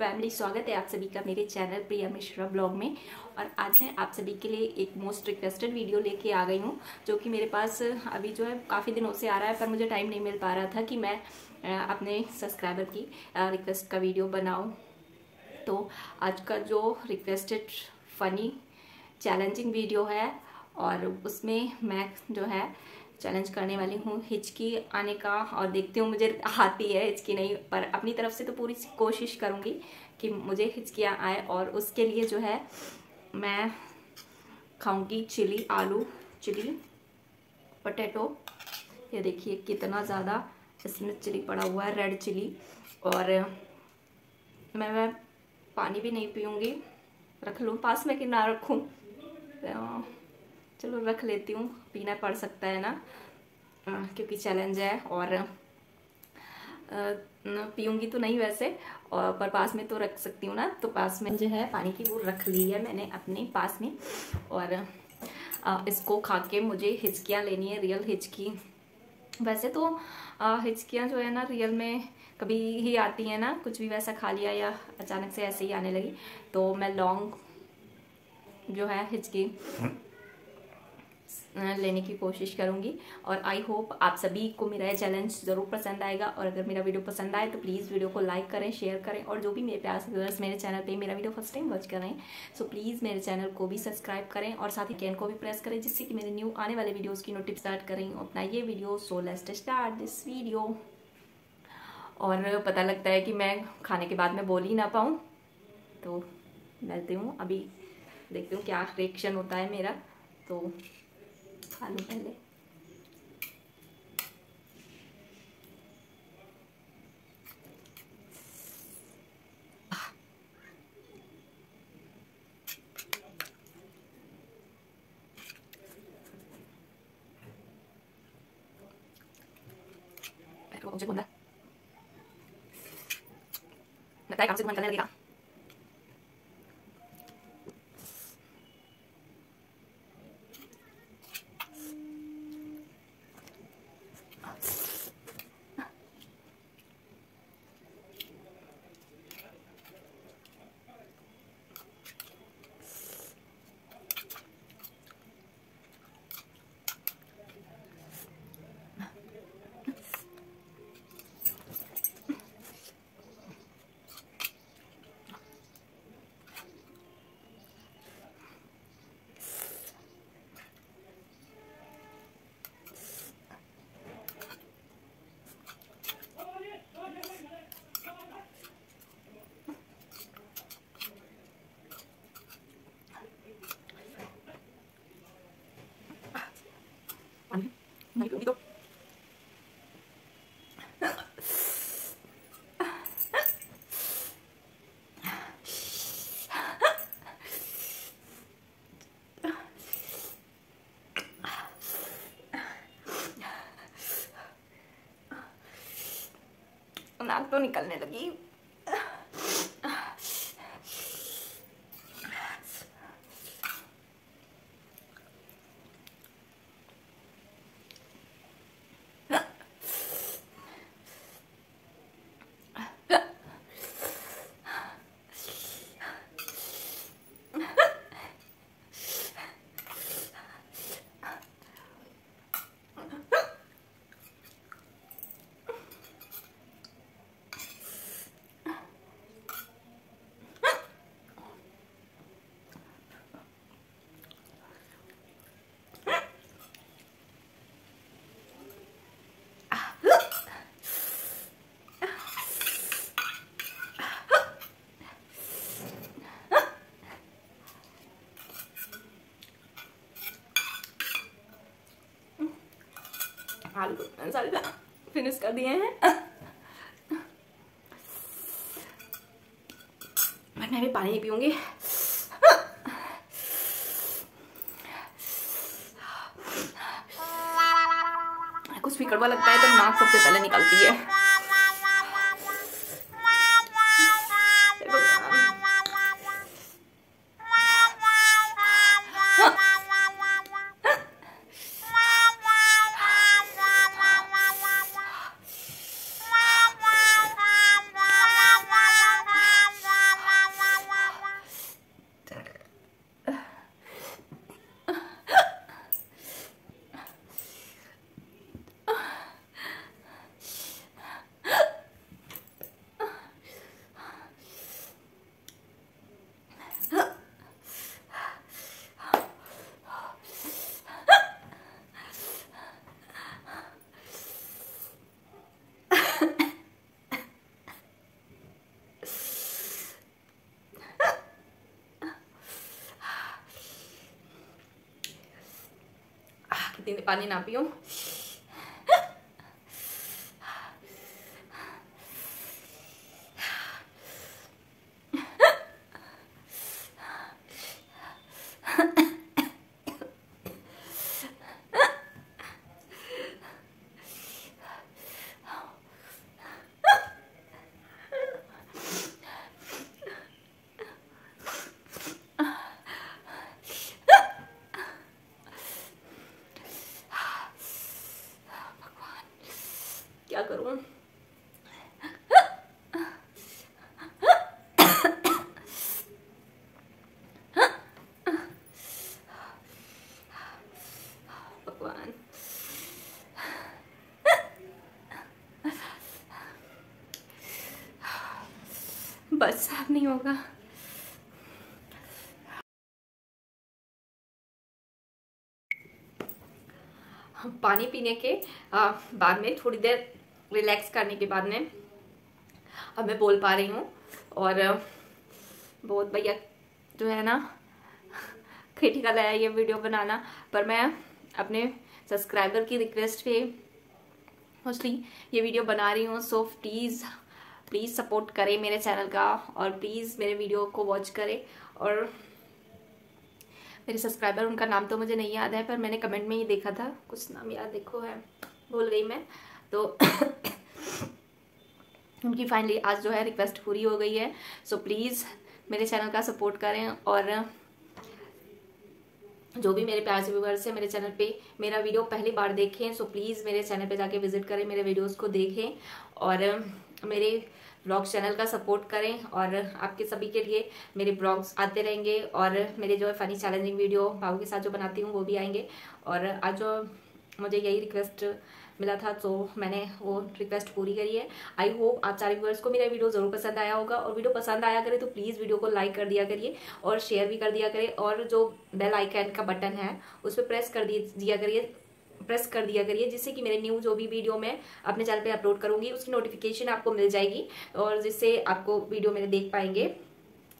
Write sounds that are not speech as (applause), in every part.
Family स्वागत है आप सभी का मेरे चैनल प्रिया मिश्रा ब्लॉग में। और आज मैं आप सभी के लिए एक मोस्ट रिक्वेस्टेड वीडियो लेके आ गई हूँ, जो कि मेरे पास अभी जो है काफ़ी दिनों से आ रहा है, पर मुझे टाइम नहीं मिल पा रहा था कि मैं अपने सब्सक्राइबर की रिक्वेस्ट का वीडियो बनाऊँ। तो आज का जो रिक्वेस्टेड फ़नी चैलेंजिंग वीडियो है, और उसमें मैं जो है चैलेंज करने वाली हूँ, हिचकी आने का, और देखती हूँ मुझे आती है हिचकी नहीं, पर अपनी तरफ़ से तो पूरी कोशिश करूँगी कि मुझे हिचकियाँ आए, और उसके लिए जो है, मैं खाऊँगी चिली आलू, चिली पटेटो। ये देखिए कितना ज़्यादा इसमें चिली पड़ा हुआ है रेड चिली और मैं मैं पानी भी नहीं पीऊँगी। रख लूँ, पास में कि ना रखूँ चलो रख लेती हूँ, पीना पड़ सकता है ना? क्योंकि चैलेंज है और पीऊँगी तो नहीं वैसे और पर पास में तो रख सकती हूँ ना? तो पास में जो है, पानी की वो रख ली है मैंने अपने पास में और इसको खा के मुझे हिचकियाँ लेनी है रियल हिचकी। वैसे तो हिचकियाँ जो है ना रियल में कभी ही आती हैं ना, कुछ भी वैसा खा लिया या अचानक से ऐसे ही आने लगी तो मैं लॉन्ग जो है हिचकी लेने की कोशिश करूँगी। और आई होप आप सभी को मेरा ये चैलेंज ज़रूर पसंद आएगा। और अगर मेरा वीडियो पसंद आए तो प्लीज़ वीडियो को लाइक करें शेयर करें। और जो भी मेरे प्यार से व्यूअर्स मेरे चैनल पे मेरा वीडियो फ़र्स्ट टाइम वॉच कर रहे हैं सो प्लीज़ मेरे चैनल को भी सब्सक्राइब करें। और साथ ही कैन को भी प्रेस करें, जिससे कि मेरे न्यू आने वाले वीडियोज़ की नोटिफ स्टार्ट करें। अपना ये वीडियो सो लेस्ट स्टार्ट दिस वीडियो और पता लगता है कि मैं खाने के बाद में बोल ही ना पाऊँ तो मिलती हूँ। अभी देखती हूँ क्या रिएक्शन होता है मेरा तो खा लो पहले मुझे कौन लगता है काम से मन करने लगेगा Dito. नाक तो निकलने लगी आलू सारे फिनिश कर दिए हैं। मैं भी पानी पीऊँगी। कुछ भी कड़वा लगता है तो नाक सबसे पहले निकलती है। दिन पानी ना क्या करूँ? बस अब नहीं होगा। पानी पीने के बाद में थोड़ी देर रिलैक्स करने के बाद में अब मैं बोल पा रही हूँ और बहुत भैया जो है ना, (laughs) क्रिटिकल है ये वीडियो बनाना, पर मैं अपने सब्सक्राइबर की रिक्वेस्ट पे मोस्टली ये वीडियो बना रही हूँ सो प्लीज़ प्लीज़ सपोर्ट करें मेरे चैनल का और प्लीज़ मेरे वीडियो को वॉच करें और मेरे सब्सक्राइबर उनका नाम तो मुझे नहीं याद है, पर मैंने कमेंट में ही देखा था, कुछ नाम याद देखो है, भूल गई मैं। तो (coughs) उनकी फाइनली आज जो है रिक्वेस्ट पूरी हो गई है। सो so, प्लीज़ मेरे चैनल का सपोर्ट करें और जो भी मेरे प्यार से व्यूवर्स है मेरे चैनल पे मेरा वीडियो पहली बार देखें सो प्लीज़ मेरे चैनल पे जाके विज़िट करें मेरे वीडियोस को देखें और मेरे ब्लॉग्स चैनल का सपोर्ट करें और आपके सभी के लिए मेरे ब्लॉग्स आते रहेंगे और मेरे जो है फ़नी चैलेंजिंग वीडियो बाबू के साथ जो बनाती हूँ वो भी आएँगे और आज जो मुझे यही रिक्वेस्ट मिला था तो मैंने वो रिक्वेस्ट पूरी करी है। आई होप आप सारे व्यूअर्स को मेरा वीडियो ज़रूर पसंद आया होगा। और वीडियो पसंद आया करे तो प्लीज़ वीडियो को लाइक कर दिया करिए और शेयर भी कर दिया करिए और जो बेल आइकन का बटन है, उस पर प्रेस कर दिया करिए। प्रेस कर दिया करिए, जिससे कि मेरे न्यू जो भी वीडियो मैं अपने चैनल पे अपलोड करूँगी, उसकी नोटिफिकेशन आपको मिल जाएगी और जिससे आपको वीडियो मेरे देख पाएँगे,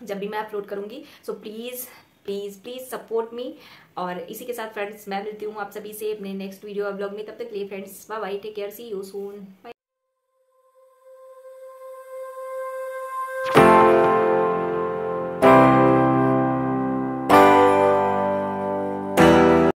जब भी मैं अपलोड करूँगी। So please please please support me और इसी के साथ फ्रेंड्स मैं मिलती हूँ आप सभी से अपने नेक्स्ट वीडियो ब्लॉग में। तब तक लिए friends bye bye take care see you soon bye